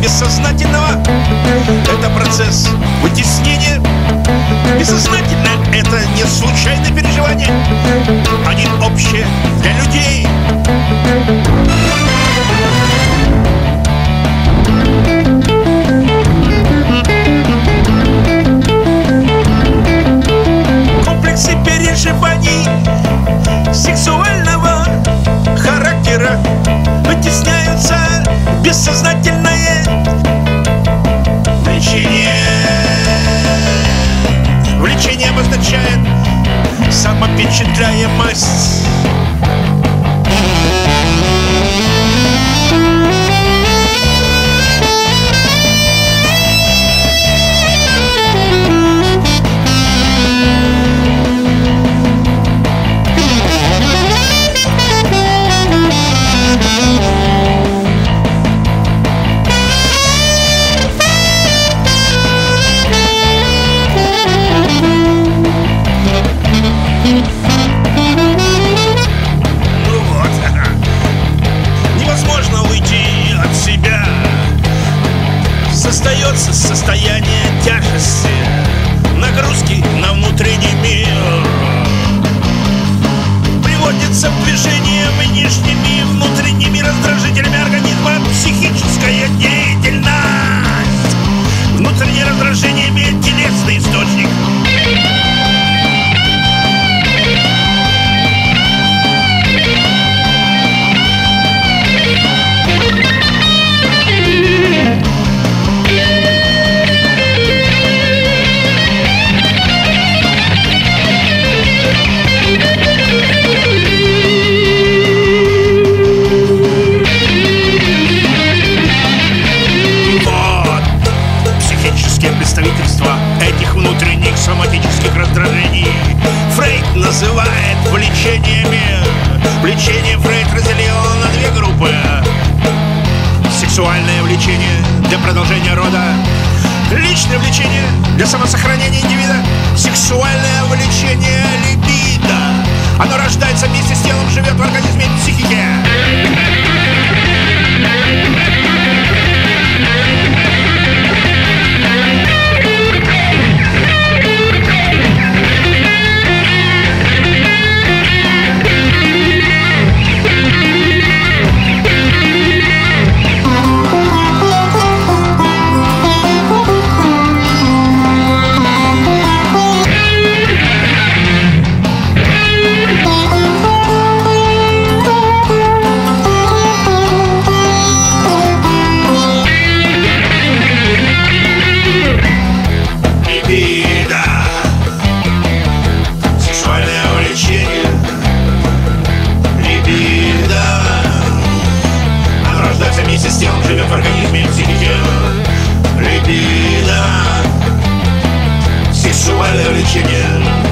бессознательного. Это процесс вытеснения. Бессознательно это не случайное переживание Они общие для людей. Комплексы переживаний сексуального характера Вытесняются бессознательное Влечение обозначает самовпечатляемость Создается состояние тяжести, нагрузки на внутренний мир. Приводится в движение внешними и представительства этих внутренних соматических раздражений Фрейд называет влечениями. Влечение Фрейд разделил на две группы. Сексуальное влечение для продолжения рода. Личное влечение для самосохранения индивида. Сексуальное влечение либидо. Оно рождается вместе с телом, живет в организме и психике. Либидо. Сексуальное влечение.